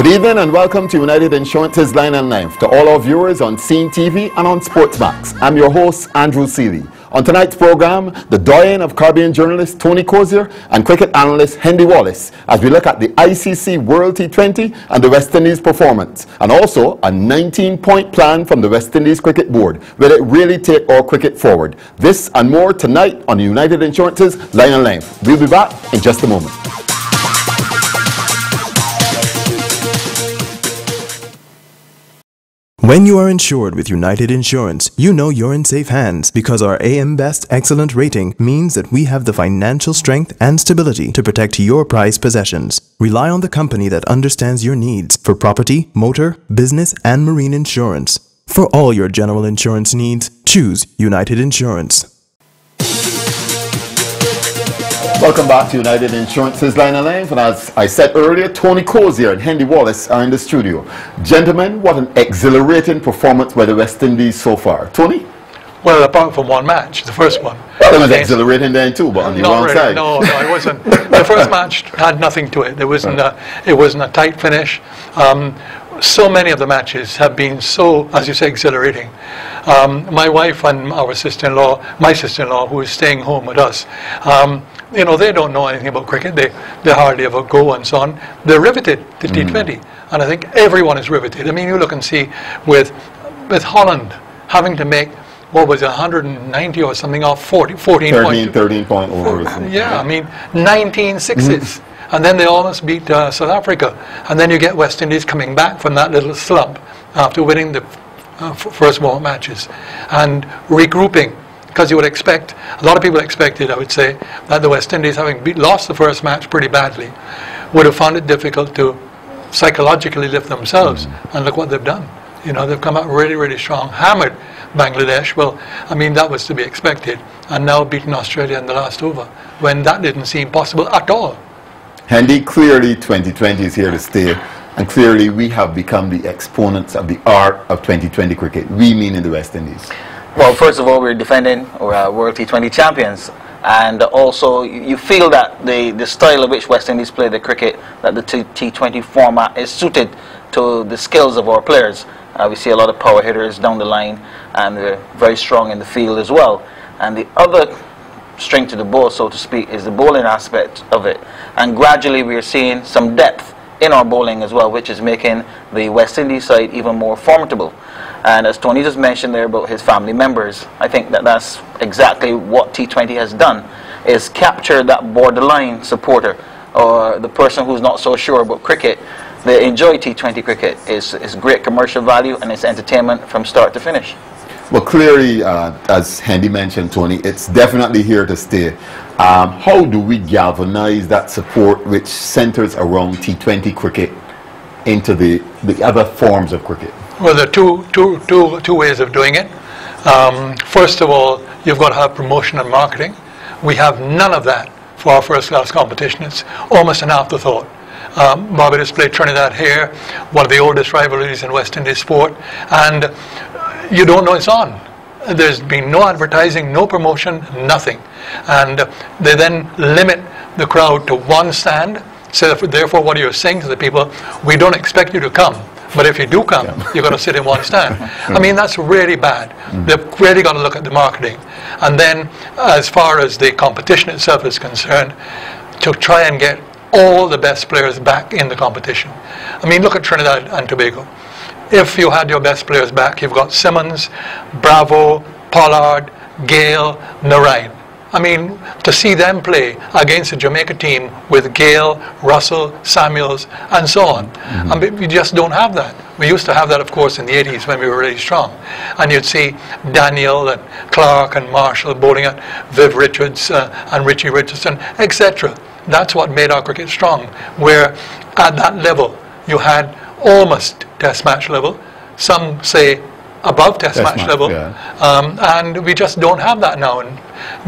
Good evening and welcome to United Insurance's Line and Length to all our viewers on Scene TV and on Sportsmax. I'm your host, Andrew Sealy. On tonight's program, the doyen of Caribbean journalist Tony Cozier and cricket analyst Hendy Wallace as we look at the ICC World T20 and the West Indies performance and also a 19-point plan from the West Indies Cricket Board. Will it really take our cricket forward? This and more tonight on United Insurance's Line and Length. We'll be back in just a moment. When you are insured with United Insurance, you know you're in safe hands because our AM Best Excellent rating means that we have the financial strength and stability to protect your prized possessions. Rely on the company that understands your needs for property, motor, business, and marine insurance. For all your general insurance needs, choose United Insurance. Welcome back to United Insurance's Line and Length. And as I said earlier, Tony Cozier and Hendy Wallace are in the studio. Gentlemen, what an exhilarating performance by the West Indies so far. Tony? Well, apart from one match, the first one. Well, it was exhilarating then too, but on the Not wrong really, side. No, no, it wasn't. the first match had nothing to it. There wasn't a, it wasn't a tight finish. Um, so many of the matches have been so, as you say, exhilarating. Um, my wife and our sister-in-law, my sister-in-law, who is staying home with us, um, you know, they don't know anything about cricket. They, they hardly ever go and so on. They're riveted to T20. And I think everyone is riveted. I mean, you look and see with, with Holland having to make, what was it, 190 or something off 40, 14 13, points. 13 point over. or something. Yeah, I mean, 19 sixes. And then they almost beat uh, South Africa. And then you get West Indies coming back from that little slump after winning the uh, f- first four matches and regrouping. Because you would expect, a lot of people expected, I would say, that the West Indies, having beat, lost the first match pretty badly, would have found it difficult to psychologically lift themselves. And look what they've done. You know, they've come out really, really strong, hammered Bangladesh. Well, I mean, that was to be expected. And now beaten Australia in the last over, when that didn't seem possible at all. Hendy, clearly 2020 is here to stay. And clearly we have become the exponents of the art of 2020 cricket. We mean in the West Indies. Well, first of all, we're defending uh, World T20 champions. And also, you feel that the, the style of which West Indies play the cricket, that the T- T20 format is suited to the skills of our players. Uh, we see a lot of power hitters down the line, and they're very strong in the field as well. And the other string to the bow, so to speak, is the bowling aspect of it. And gradually, we are seeing some depth in our bowling as well, which is making the West Indies side even more formidable. And as Tony just mentioned there about his family members, I think that that's exactly what T20 has done, is capture that borderline supporter or the person who's not so sure about cricket. They enjoy T20 cricket. It's, it's great commercial value and it's entertainment from start to finish. Well, clearly, uh, as Hendy mentioned, Tony, it's definitely here to stay. Um, how do we galvanize that support which centers around T20 cricket into the, the other forms of cricket? Well, there are two, two, two, two ways of doing it. Um, first of all, you've got to have promotion and marketing. We have none of that for our first class competition. It's almost an afterthought. Um, Barbados played Trinidad here, one of the oldest rivalries in West Indies sport, and you don't know it's on. There's been no advertising, no promotion, nothing. And they then limit the crowd to one stand. So therefore, what you're saying to the people, we don't expect you to come. But if you do come, you're going to sit in one stand. I mean, that's really bad. Hmm. They've really got to look at the marketing. And then, as far as the competition itself is concerned, to try and get all the best players back in the competition. I mean, look at Trinidad and Tobago. If you had your best players back, you've got Simmons, Bravo, Pollard, Gayle, Narine. I mean, to see them play against a Jamaica team with Gayle, Russell, Samuels, and so on. I mean, we just don't have that. We used to have that, of course, in the 80s when we were really strong. And you'd see Daniel and Clarke and Marshall bowling at Viv Richards uh, and Richie Richardson, etc. That's what made our cricket strong, where at that level you had almost test match level. Some say above test, Test match, match, level. yeah. Um, and we just don't have that now. And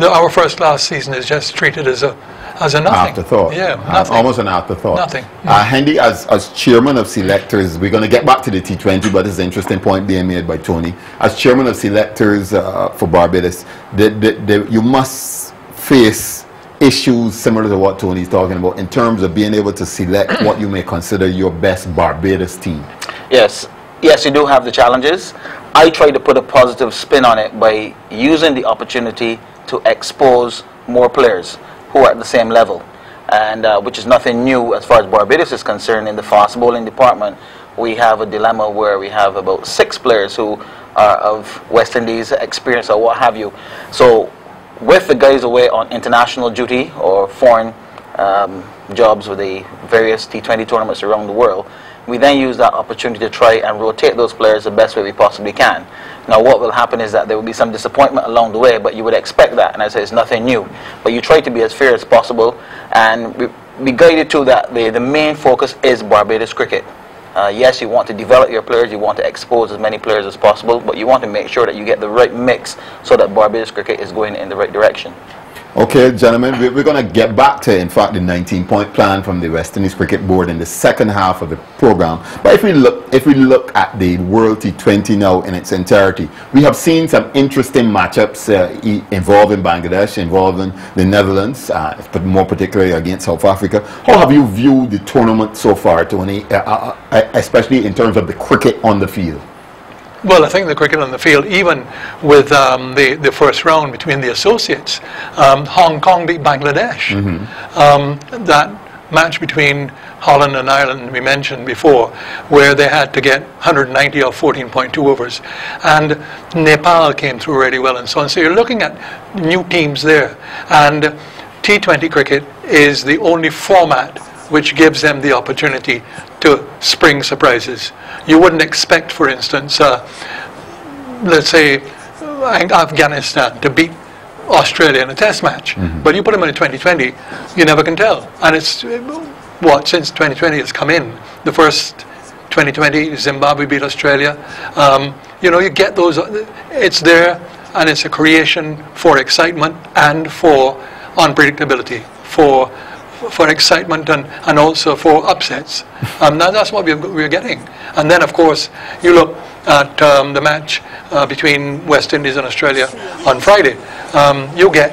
the, our first class season is just treated as a as a nothing. Afterthought. Yeah, Uh, almost an afterthought. Nothing. Uh, Hendy, as, as chairman of selectors, we're going to get back to the T20, but it's an interesting point being made by Tony. As chairman of selectors uh, for Barbados, the, the, the, you must face issues similar to what Tony's talking about in terms of being able to select what you may consider your best Barbados team? Yes, yes, you do have the challenges. I try to put a positive spin on it by using the opportunity to expose more players who are at the same level, and uh, which is nothing new as far as Barbados is concerned. In the fast bowling department, we have a dilemma where we have about six players who are of West Indies experience or what have you. So with the guys away on international duty or foreign um, jobs with the various T20 tournaments around the world, we then use that opportunity to try and rotate those players the best way we possibly can. Now what will happen is that there will be some disappointment along the way, but you would expect that, and I say it's nothing new. But you try to be as fair as possible and be guided to that the, the main focus is Barbados cricket. Uh, yes, you want to develop your players, you want to expose as many players as possible, but you want to make sure that you get the right mix so that Barbados cricket is going in the right direction. Okay, gentlemen, we're going to get back to, in fact, the 19-point plan from the West Indies Cricket Board in the second half of the program. But if we look, if we look at the World T20 now in its entirety, we have seen some interesting matchups uh, involving Bangladesh, involving the Netherlands, uh, but more particularly against South Africa. How have you viewed the tournament so far, Tony, uh, uh, uh especially in terms of the cricket on the field? Well, I think the cricket on the field, even with um, the, the first round between the associates, um, Hong Kong beat Bangladesh. Mm-hmm. Um, that match between Holland and Ireland we mentioned before, where they had to get 190 or 14.2 overs, and Nepal came through really well and so on. So you're looking at new teams there, and T20 cricket is the only format which gives them the opportunity to spring surprises. You wouldn't expect, for instance, uh, let's say Afghanistan to beat Australia in a test match, mm-hmm. but you put them in a 2020, you never can tell. And it's what since 2020 has come in, the first 2020 Zimbabwe beat Australia. Um, you know, you get those. It's there, and it's a creation for excitement and for unpredictability, for for excitement and, and also for upsets. Um, now that's what we're, we're getting. And then, of course, you look at um, the match uh, between West Indies and Australia on Friday. Um, you get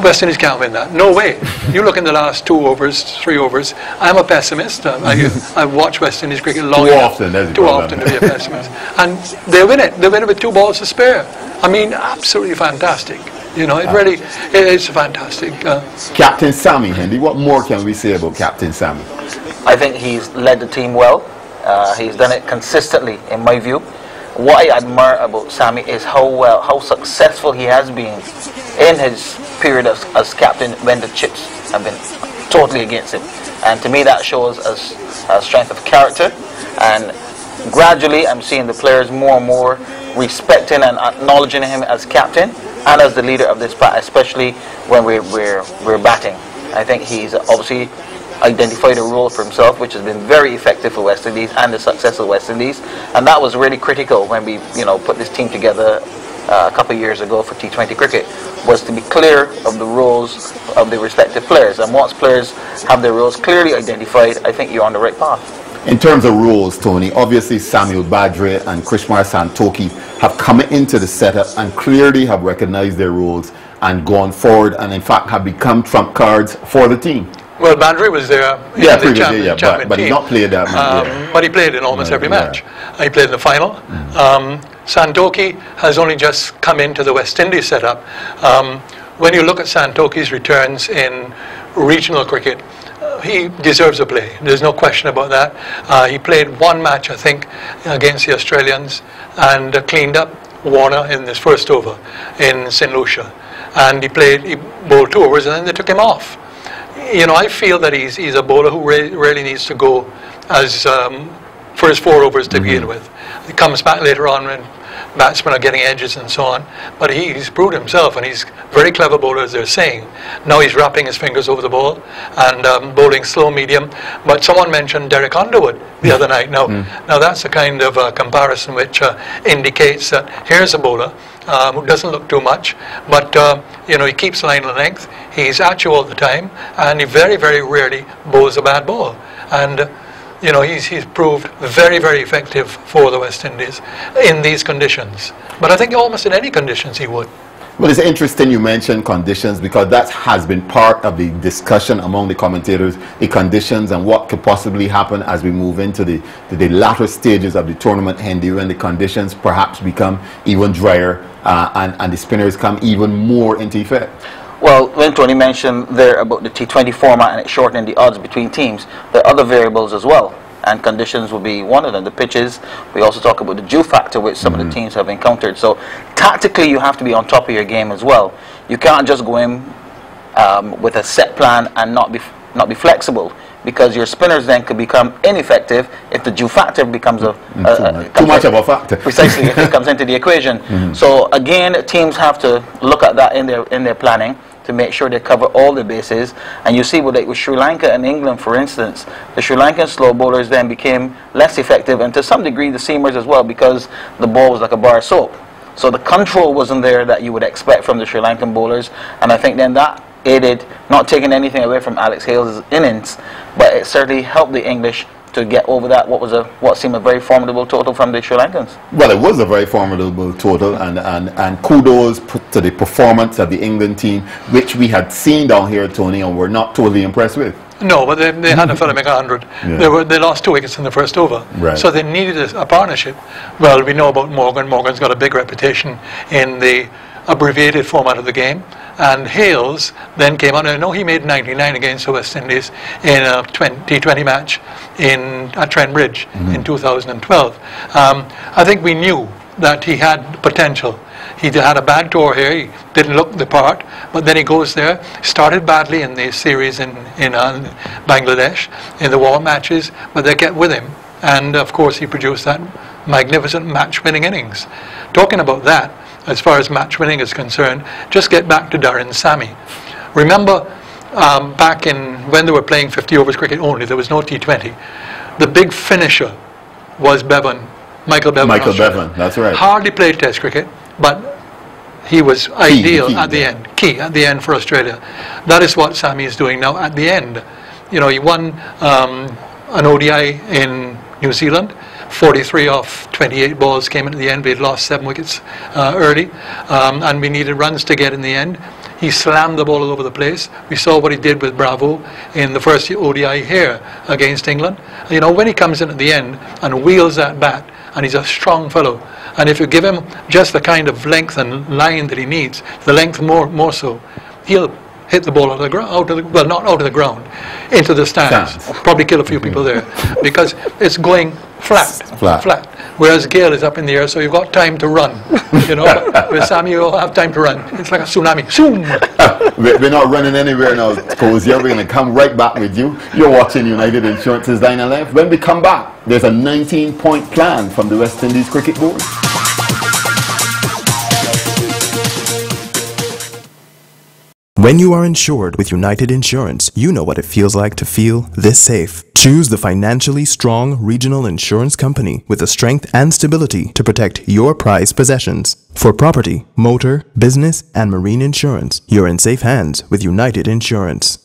West Indies can't win that. No way. You look in the last two overs, three overs. I'm a pessimist. Um, I, I watch West Indies cricket long too enough. Often, too often to be a pessimist. And they win it. They win it with two balls to spare. I mean, absolutely fantastic. You know, it really is fantastic. Uh, Captain Sammy Hendy, what more can we say about Captain Sammy? I think he's led the team well. Uh, he's done it consistently, in my view. What I admire about Sammy is how well, how successful he has been in his period as, as captain when the chips have been totally against him. And to me, that shows us a strength of character. And gradually, I'm seeing the players more and more respecting and acknowledging him as captain and as the leader of this part, especially when we're, we're, we're batting. I think he's obviously identified a role for himself, which has been very effective for West Indies and the success of West Indies. And that was really critical when we, you know, put this team together uh, a couple of years ago for T20 cricket, was to be clear of the roles of the respective players. And once players have their roles clearly identified, I think you're on the right path. In terms of roles, Tony, obviously Samuel Badree and Krishmar Santokie have come into the setup and clearly have recognized their roles and gone forward and in fact have become trump cards for the team. Well, Badree was there. Yeah, the champion, yeah, but, but he not played that um, yeah. But he played in almost every match. Yeah. He played in the final. Mm. Um, Santokie has only just come into the West Indies setup. Um, when you look at Santokie's returns in regional cricket, he deserves a play. There's no question about that. Uh, he played one match, I think, against the Australians and uh, cleaned up Warner in his first over in St. Lucia. And he played, he bowled two overs and then they took him off. You know, I feel that he's, he's a bowler who re- really needs to go as um, for his four overs to mm-hmm. begin with. He comes back later on when batsmen are getting edges and so on. But he, he's proved himself, and he's very clever bowler, as they're saying. Now he's wrapping his fingers over the ball and um, bowling slow medium. But someone mentioned Derek Underwood the other night. Now, mm. now that's a kind of uh, comparison which uh, indicates that here's a bowler um, who doesn't look too much, but uh, you know he keeps line and length. He's at you all the time, and he very, very rarely bowls a bad ball. And you know, he's, he's proved very, very effective for the West Indies in these conditions. But I think almost in any conditions he would. Well, it's interesting you mentioned conditions because that has been part of the discussion among the commentators, the conditions and what could possibly happen as we move into the, the, the latter stages of the tournament, Hendy, when the conditions perhaps become even drier uh, and, and the spinners come even more into effect. Well, when Tony mentioned there about the T20 format and it shortening the odds between teams, there are other variables as well and conditions will be one of them. The pitches. We also talk about the dew factor, which some mm -hmm. of the mm-hmm. teams have encountered. So tactically, you have to be on top of your game as well. You can't just go in um, with a set plan and not be not be flexible because your spinners then could become ineffective if the dew factor becomes a, mm, a, a too much of a factor. Precisely, if it comes into the equation. Mm -hmm. So again, teams have to look at that in their in their planning to make sure they cover all the bases. And you see with, like, with Sri Lanka and England, for instance, the Sri Lankan slow bowlers then became less effective, and to some degree the seamers as well, because the ball was like a bar of soap. So the control wasn't there that you would expect from the Sri Lankan bowlers, and I think then that aided, not taking anything away from Alex Hales' innings, but it certainly helped the English to get over that what was a what seemed a very formidable total from the Sri Lankans. Well, it was a very formidable total, and and and kudos to the performance of the England team, which we had seen down here, Tony, and were not totally impressed with. No, but they, they had a fellow make 100. Yeah. They, were, they lost two wickets in the first over. Right. So they needed a, a, partnership. Well, we know about Morgan. Morgan's got a big reputation in the abbreviated format of the game. And Hales then came on. I know he made 99 against the West Indies in a 20 20 match in at Trent Bridge mm-hmm. in 2012. Um, I think we knew that he had potential. He had a bad tour here. He didn't look the part, but then he goes there. Started badly in the series in in uh, Bangladesh in the warm matches, but they kept with him, and of course he produced that magnificent match-winning innings. Talking about that, as far as match winning is concerned, just get back to Darren Sammy. Remember um, back in when they were playing 50 overs cricket only, there was no T20. The big finisher was Bevan, Michael Bevan. Michael Bevan, that's right. Hardly played Test cricket, but he was key, ideal key, at the yeah. end, key at the end for Australia. That is what Sammy is doing now at the end. You know, he won um, an ODI in New Zealand 43 off 28 balls came into the end. We had lost seven wickets uh, early, um, and we needed runs to get in the end. He slammed the ball all over the place. We saw what he did with Bravo in the first ODI here against England. You know, when he comes in at the end and wheels that bat, and he's a strong fellow, and if you give him just the kind of length and line that he needs, the length more more so, he'll hit the ball out of the ground, out of the, well, not out of the ground, into the stands. stands. Probably kill a few mm-hmm. people there because it's going flat, flat, flat. Whereas Gayle is up in the air, so you've got time to run. You know, with Sammy, you'll have time to run. It's like a tsunami. Zoom. We're not running anywhere now, Cozier. We're going to come right back with you. You're watching United Insurance's Line Life. When we come back, there's a 19-point plan from the West Indies Cricket Board. When you are insured with United Insurance, you know what it feels like to feel this safe. Choose the financially strong regional insurance company with the strength and stability to protect your prized possessions. For property, motor, business, and marine insurance, you're in safe hands with United Insurance.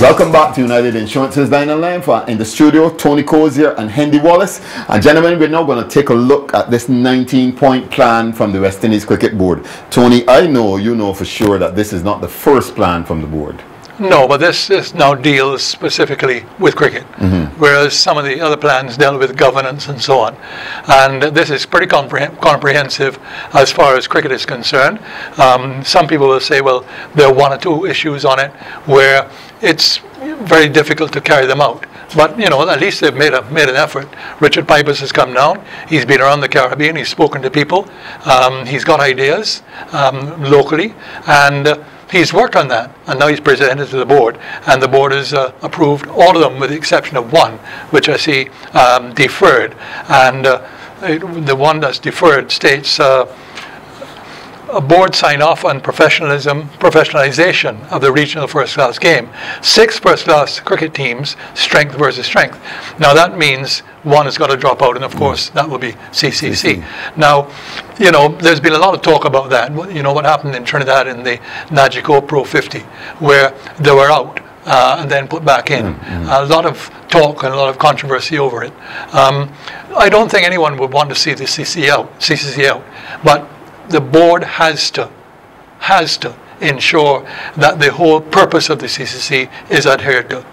Welcome back to United Insurance's Line. For, in the studio, Tony Cozier and Hendy Wallace. And gentlemen, we're now going to take a look at this 19-point plan from the West Indies Cricket Board. Tony, I know you know for sure that this is not the first plan from the board. No, but this, this now deals specifically with cricket, mm-hmm. whereas some of the other plans deal with governance and so on. And this is pretty compreh- comprehensive as far as cricket is concerned. Um, some people will say, well, there are one or two issues on it where it's very difficult to carry them out. But you know, at least they've made a made an effort. Richard Pybus has come down. He's been around the Caribbean. He's spoken to people. Um, he's got ideas um, locally, and uh, he's worked on that. And now he's presented to the board, and the board has uh, approved all of them, with the exception of one, which I see um, deferred. And uh, it, the one that's deferred states uh, a board sign off on professionalism, professionalization of the regional first class game. Six first class cricket teams, strength versus strength. Now that means one has got to drop out, and of course that will be CCC. CC. Now, you know, there's been a lot of talk about that. You know what happened in Trinidad in the Nagico Pro 50, where they were out uh, and then put back in. A lot of talk and a lot of controversy over it. Um, I don't think anyone would want to see the out, CCC out, but the board has to, has to ensure that the whole purpose of the CCC is adhered to.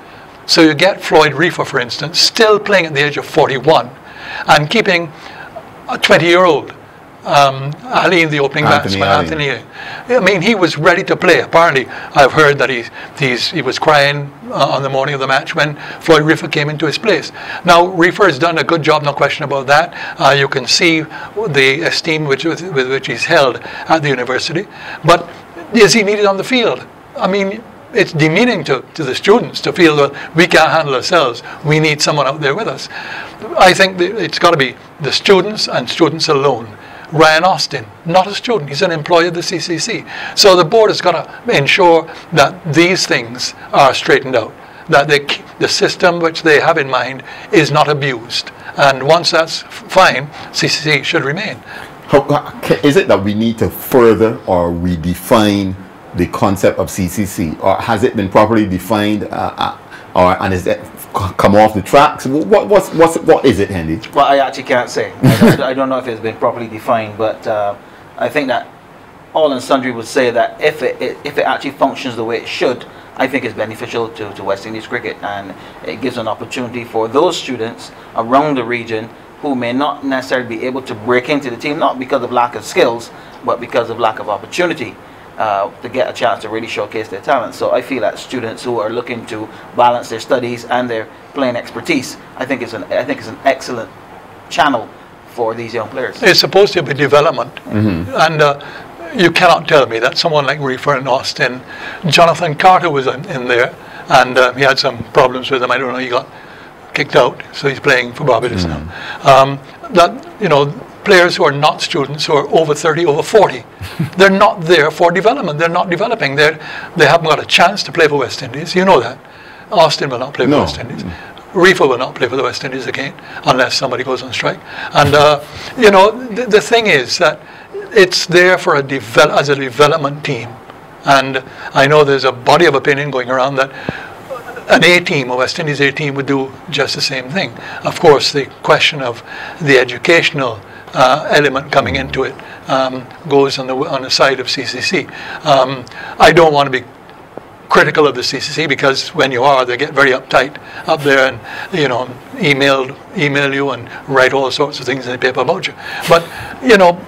So you get Floyd Reifer, for instance, still playing at the age of 41 and keeping a 20-year-old um, Ali in the opening Anthony Ali. Anthony. I mean, he was ready to play. Apparently, I've heard that he he's, he was crying uh, on the morning of the match when Floyd Reifer came into his place. Now, Reifer has done a good job, no question about that. Uh, you can see the esteem which, with, with which he's held at the university. But is he needed on the field? I mean, it's demeaning to, to the students to feel that we can't handle ourselves. We need someone out there with us. I think it's got to be the students and students alone. Ryan Austin, not a student, he's an employee of the CCC. So the board has got to ensure that these things are straightened out, that they, the system which they have in mind is not abused. And once that's fine, CCC should remain. Is it that we need to further or redefine the concept of CCC, or has it been properly defined, uh, uh, or and is it come off the tracks? What what's, what's what is it, Hendy? Well, I actually can't say. I don't, I don't know if it's been properly defined, but uh, I think that all and sundry would say that if it, it if it actually functions the way it should, I think it's beneficial to, to West Indies cricket, and it gives an opportunity for those students around the region who may not necessarily be able to break into the team, not because of lack of skills, but because of lack of opportunity. Uh, to get a chance to really showcase their talent. So I feel that students who are looking to balance their studies and their playing expertise, I think it's an I think it's an excellent channel for these young players. It's supposed to be development. And uh, you cannot tell me that someone like Reifer and Austin, Jonathan Carter was in, in there, and uh, he had some problems with him. I don't know, he got kicked out, so he's playing for Barbados now. Um, that, you know, players who are not students, who are over 30, over 40, they're not there for development. They're not developing. They're, they haven't got a chance to play for West Indies. You know that. Austin will not play for No. West Indies. Reifer will not play for the West Indies again unless somebody goes on strike. And uh, you know, the, the thing is that it's there for a develop as a development team. And I know there's a body of opinion going around that an A team, a West Indies A team, would do just the same thing. Of course, the question of the educational uh, element coming into it um, goes on the on the side of CCC. Um, I don't want to be critical of the CCC because when you are, they get very uptight up there and you know email email you and write all sorts of things in the paper about you. But you know,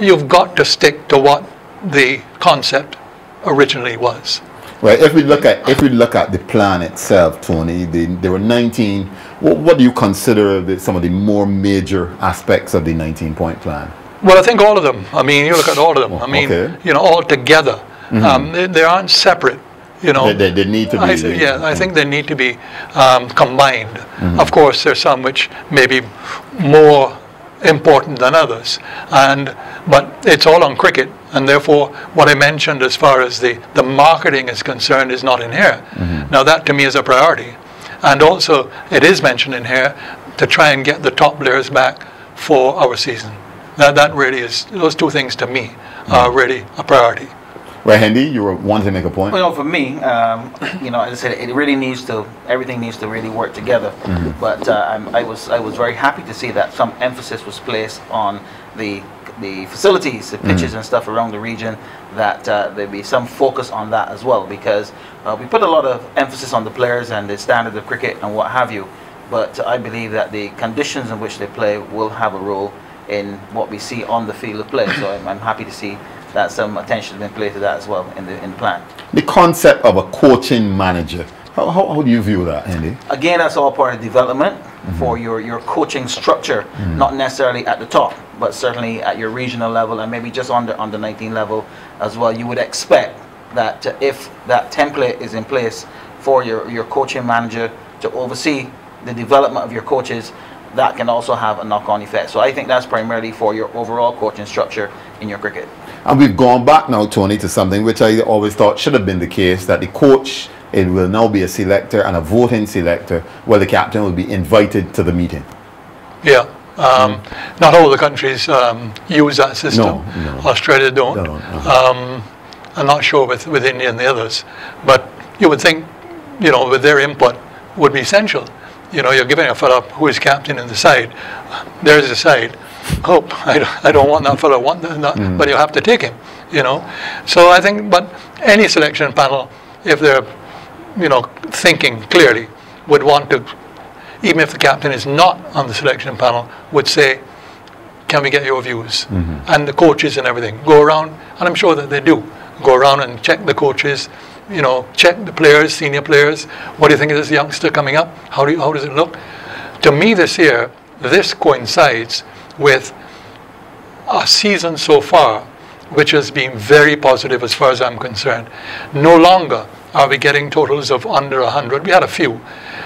you've got to stick to what the concept originally was. Right. If we look at if we look at the plan itself, Tony, the, there were 19. What, what do you consider the, some of the more major aspects of the 19-point plan? Well, I think all of them. I mean, you look at all of them. I mean, Okay. you know, all together. Um, they, they aren't separate. You know, They- they- need to be- I th- yeah, I think they need to be um, combined. Mm-hmm. Of course, there's some which may be more important than others, and but it's all on cricket, and therefore, what I mentioned as far as the the marketing is concerned is not in here. Mm-hmm. Now, that to me is a priority, and also it is mentioned in here to try and get the top players back for our season. That, that really is, those two things to me are really a priority. Right, Hendy, you were wanting to make a point. Well, for me, um, you know, as I said, it really needs to, everything needs to really work together. But uh, I'm, I was, I was very happy to see that some emphasis was placed on the, the facilities, the pitches and stuff around the region. That uh, there be some focus on that as well, because uh, we put a lot of emphasis on the players and the standard of cricket and what have you. But I believe that the conditions in which they play will have a role in what we see on the field of play. So I'm, I'm happy to see that some attention has been paid to that as well in the in the plan. The concept of a coaching manager. How, how, how do you view that, Andy? Again, that's all part of development for mm-hmm. your, your coaching structure, mm. not necessarily at the top, but certainly at your regional level and maybe just under under 19 level as well. You would expect that if that template is in place for your, your coaching manager to oversee the development of your coaches, that can also have a knock-on effect. So I think that's primarily for your overall coaching structure in your cricket. And we've gone back now, Tony, to something which I always thought should have been the case that the coach it will now be a selector and a voting selector, where the captain will be invited to the meeting. Yeah. Um, Not all the countries um, use that system. No, no. Australia don't. No. Um, I'm not sure with, with India and the others, but you would think you know, with their input would be essential. You know, you're giving a fellow who is captain in the side. There's the side. Oh, I, don't- I don't want that fellow, want that, that, but you'll have to take him, you know. So I think, but any selection panel, if they're, you know, thinking clearly, would want to, even if the captain is not on the selection panel, would say, can we get your views? Mm-hmm. And the coaches and everything. Go around, and I'm sure that they do, go around and check the coaches, you know, check the players, senior players. What do you think of this youngster coming up? How, do you, how does it look? To me this year, this coincides with a season so far which has been very positive as far as I'm concerned. No longer are we getting totals of under 100. We had a few.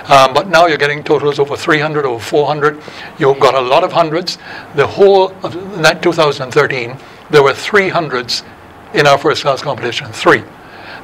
Um, but now you're getting totals over 300, over 400. You've got a lot of hundreds. The whole of that 2013, there were three hundreds in our first class competition. Three.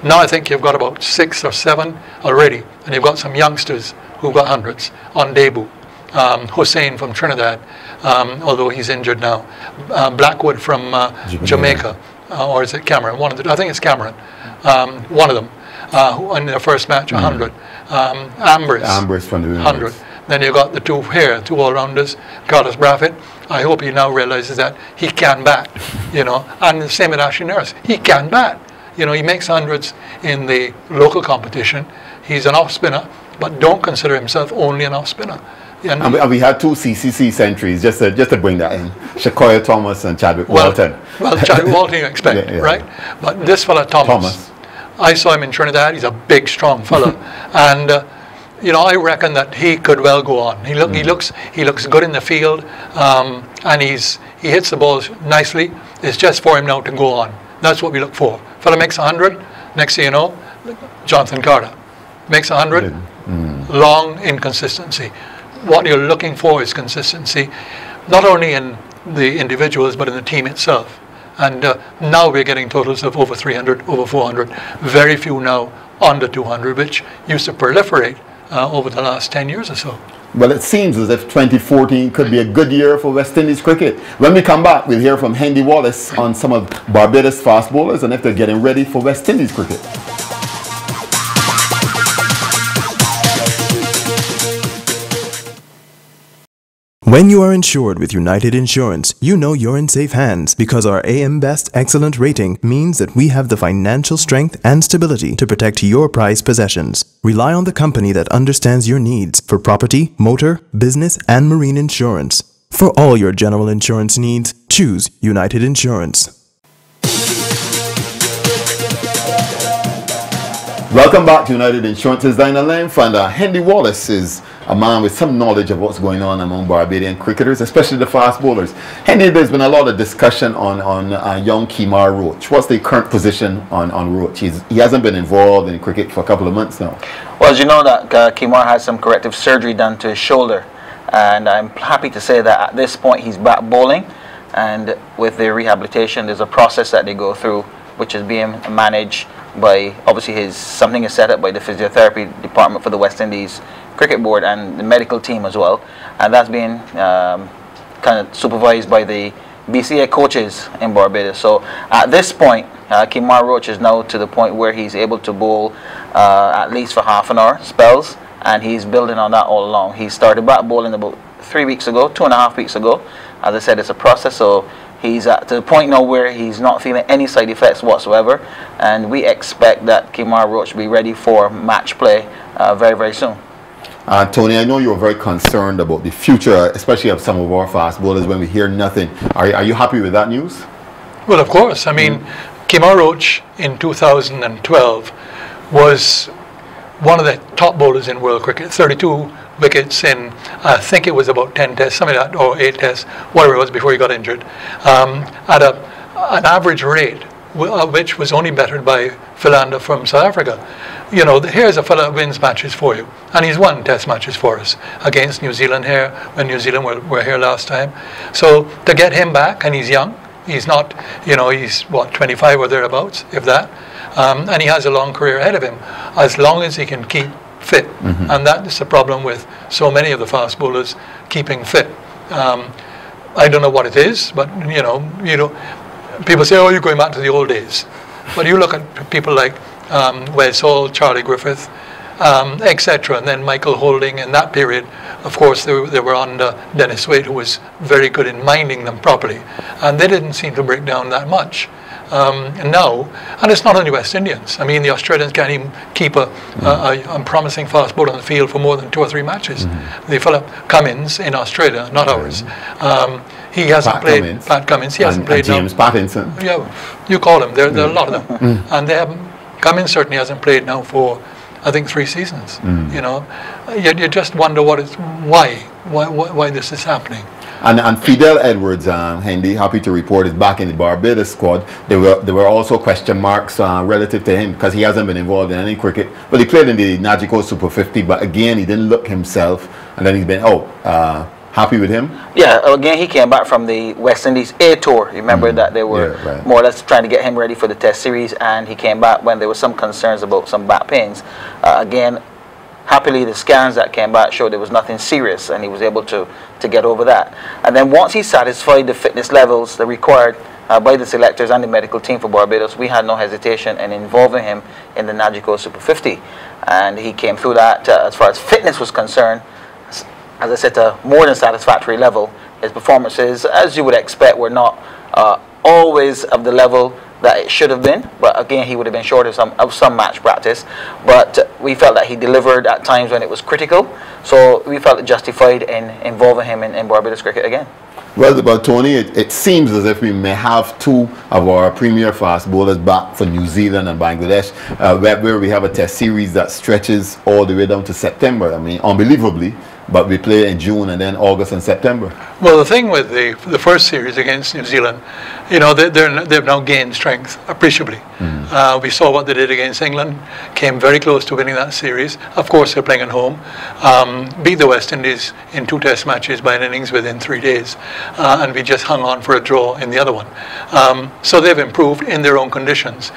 Now I think you've got about six or seven already, and you've got some youngsters who've got hundreds on debut. Um, Hussein from Trinidad, um, although he's injured now. Uh, Blackwood from uh, Jamaica. Uh, or is it Cameron? One of the, I think it's Cameron. Um, one of them, uh, who in their first match, 100. Um, Ambrose, Ambrose from the women's. 100. Then you got the two here, two all-rounders, Carlos Brathwaite. I hope he now realizes that he can bat, you know. And the same with Ashley Nurse. He can bat. You know, he makes hundreds in the local competition. He's an off-spinner, but don't consider himself only an off-spinner. And, And we, and we had two CCC centuries, just to, just to bring that in. Shakoya Thomas and Chadwick well, Walton. well, Chadwick Walton you expect, Yeah, yeah. right? But this fella Thomas, Thomas. I saw him in Trinidad. He's a big, strong fella, and uh, you know I reckon that he could well go on. He look, he looks, he looks good in the field, um, and he's he hits the balls nicely. It's just for him now to go on. That's what we look for. Fella makes hundred. Next thing you know, Jonathan Carter makes hundred. Long inconsistency. What you're looking for is consistency, not only in the individuals but in the team itself. And uh, now we're getting totals of over 300, over 400. Very few now under 200, which used to proliferate uh, over the last 10 years or so. Well, it seems as if 2014 could be a good year for West Indies cricket. When we come back, we'll hear from Hendy Wallace on some of Barbados fast bowlers and if they're getting ready for West Indies cricket. When you are insured with United Insurance, you know you're in safe hands because our AM Best Excellent rating means that we have the financial strength and stability to protect your prized possessions. Rely on the company that understands your needs for property, motor, business, and marine insurance. For all your general insurance needs, choose United Insurance. Welcome back to United Insurance's Line Finder. Hendy Wallace is a man with some knowledge of what's going on among Barbadian cricketers, especially the fast bowlers. Hendy, there's been a lot of discussion on, on uh, young Kemar Roach. What's the current position on, on Roach? He's, he hasn't been involved in cricket for a couple of months now. Well, as you know that uh, Kemar had some corrective surgery done to his shoulder, and I'm happy to say that at this point he's back bowling, and with the rehabilitation, there's a process that they go through, which is being managed by obviously his something is set up by the physiotherapy department for the West Indies cricket board and the medical team as well, and that's being um, kind of supervised by the BCA coaches in Barbados. So at this point, uh, Kemar Roach is now to the point where he's able to bowl uh, at least for half an hour spells, and he's building on that all along. He started back bowling about three weeks ago, two and a half weeks ago. As I said, it's a process. So he's at the point now where he's not feeling any side effects whatsoever, and we expect that Kemar Roach will be ready for match play uh, very very soon. Uh, Tony, I know you're very concerned about the future, especially of some of our fast bowlers when we hear nothing. Are, are you happy with that news? Well, of course. I mean, Kimar Roach in 2012 was one of the top bowlers in world cricket. 32 wickets in, I think it was about 10 tests, something like that, or 8 tests, whatever it was before he got injured, um, at a, an average rate, uh, which was only bettered by Philander from South Africa. You know, here's a fellow that wins matches for you. And he's won test matches for us against New Zealand here, when New Zealand were, were here last time. So to get him back, and he's young, He's not, you know, he's what 25 or thereabouts, if that, um, and he has a long career ahead of him, as long as he can keep fit. And that is the problem with so many of the fast bowlers keeping fit. Um, I don't know what it is, but you know, you know, people say, "Oh, you're going back to the old days," but you look at people like um, Wes Hall, Charlie Griffith, um, etc. And then Michael Holding in that period, of course, they, were- they were under Dennis Waight, who was very good in minding them properly. And they didn't seem to break down that much. Um, and now, and it's not only West Indians. I mean, the Australians can't even keep a, a, a, a promising fast bowler on the field for more than two or three matches. They fill up Cummins in Australia, not ours. Um, he hasn't Pat played. Cummins. Pat Cummins, he hasn't and, played and now. James Pattinson. Yeah, you call them. There, there are a lot of them, and they haven't. Cummins certainly hasn't played now for, I think, three seasons. You know, you, you just wonder what is why, why, why, why this is happening. And, and Fidel Edwards, um, Hendy, happy to report, is back in the Barbados squad. There were there were also question marks uh, relative to him because he hasn't been involved in any cricket. But he played in the Nagico Super 50, but again, he didn't look himself. And then he's been, oh, uh, happy with him? Yeah, again, he came back from the West Indies A tour. You remember that they were Yeah, right. more or less trying to get him ready for the Test series, and he came back when there were some concerns about some back pains. Uh, again, happily, the scans that came back showed there was nothing serious, and he was able to to get over that. And then once he satisfied the fitness levels that required. Uh, by the selectors and the medical team for Barbados, we had no hesitation in involving him in the Nagico Super 50, and he came through that uh, as far as fitness was concerned as I said, to a more than satisfactory level. His performances, as you would expect, were not uh, always of the level that it should have been. But again, he would have been short of some of some match practice. But we felt that he delivered at times when it was critical. So we felt justified in involving him in, in Barbados cricket again. Well, but Tony, it, it seems as if we may have two of our premier fast bowlers back for New Zealand and Bangladesh, uh, where, where we have a test series that stretches all the way down to September. I mean, unbelievably, but we play in June and then August and September. Well, the thing with the the first series against New Zealand, you know, they, they're, they've now gained strength appreciably. Uh, we saw what they did against England, came very close to winning that series. Of course, they're playing at home, um, beat the West Indies in two Test matches by an innings within three days, uh, and we just hung on for a draw in the other one. Um, so they've improved in their own conditions.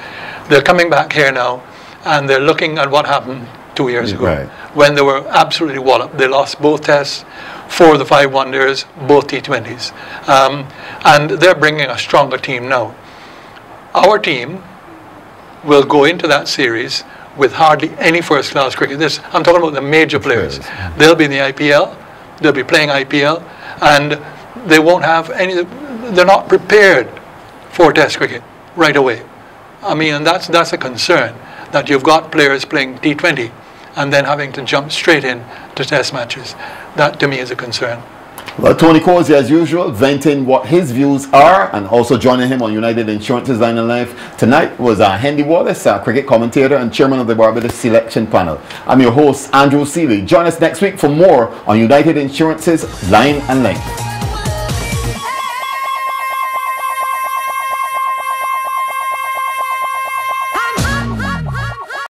They're coming back here now, and they're looking at what happened two years ago Right. when they were absolutely walloped. They lost both tests, four of the five wonders, both T20s. Um, and they're bringing a stronger team now. Our team will go into that series with hardly any first class cricket. This, I'm talking about the major players. They'll be in the IPL, they'll be playing IPL, and they won't have any, they're not prepared for test cricket right away. I mean, and that's, that's a concern, that you've got players playing T20 and then having to jump straight in to test matches. That to me is a concern. Well, Tony Cozy, as usual, venting what his views are and also joining him on United Insurance's Line of Life tonight was uh, Hendy Wallace, uh, cricket commentator and chairman of the Barbados selection panel. I'm your host, Andrew Sealy. Join us next week for more on United Insurance's Line and Length.